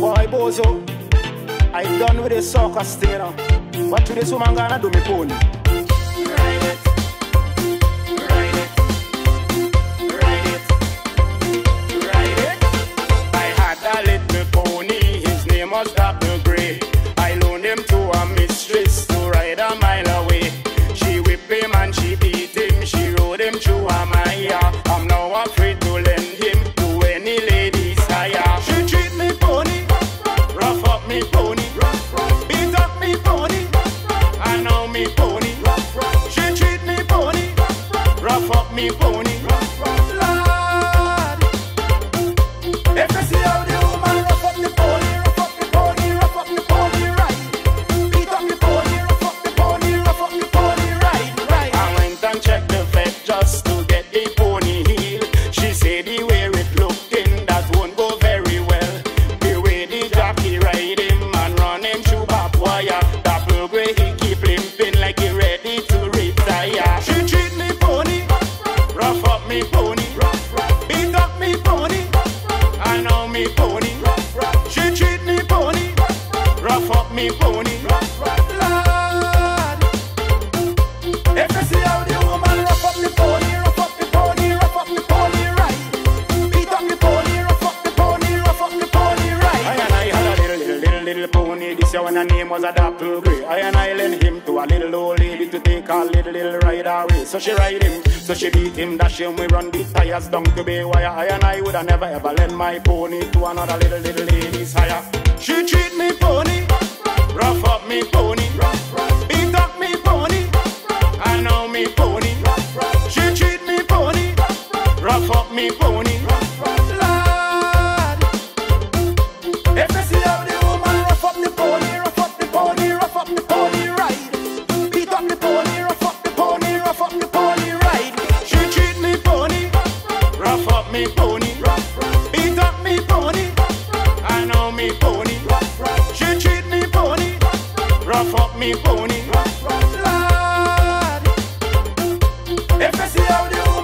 Boy, bozo, I done with the soccer know. What to this woman gonna do me pony? Was Dr. Gray. I loaned him to a mistress to ride a mile away. She him and she beat him, she rode him through me pony. Me pony. She treat me pony. Rough up me pony. Lord. If you see how when her name was a dapple gray. I and I lent him to a little old lady to take a little, little ride away. So she ride him, so she beat him, dash him. We run the tires down to bay wire. I and I would have never ever lend my pony to another little, little lady's hire. She treat me pony, rough up me pony, beat up me pony. I know me pony. She treat me pony, rough up me pony. me pony. Beat up me pony. I know me pony. She treat me pony. Rough up me pony. Lord, if I see how the